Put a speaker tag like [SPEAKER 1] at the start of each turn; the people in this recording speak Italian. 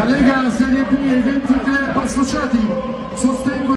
[SPEAKER 1] La Lega Serie B e 23 associati sostengono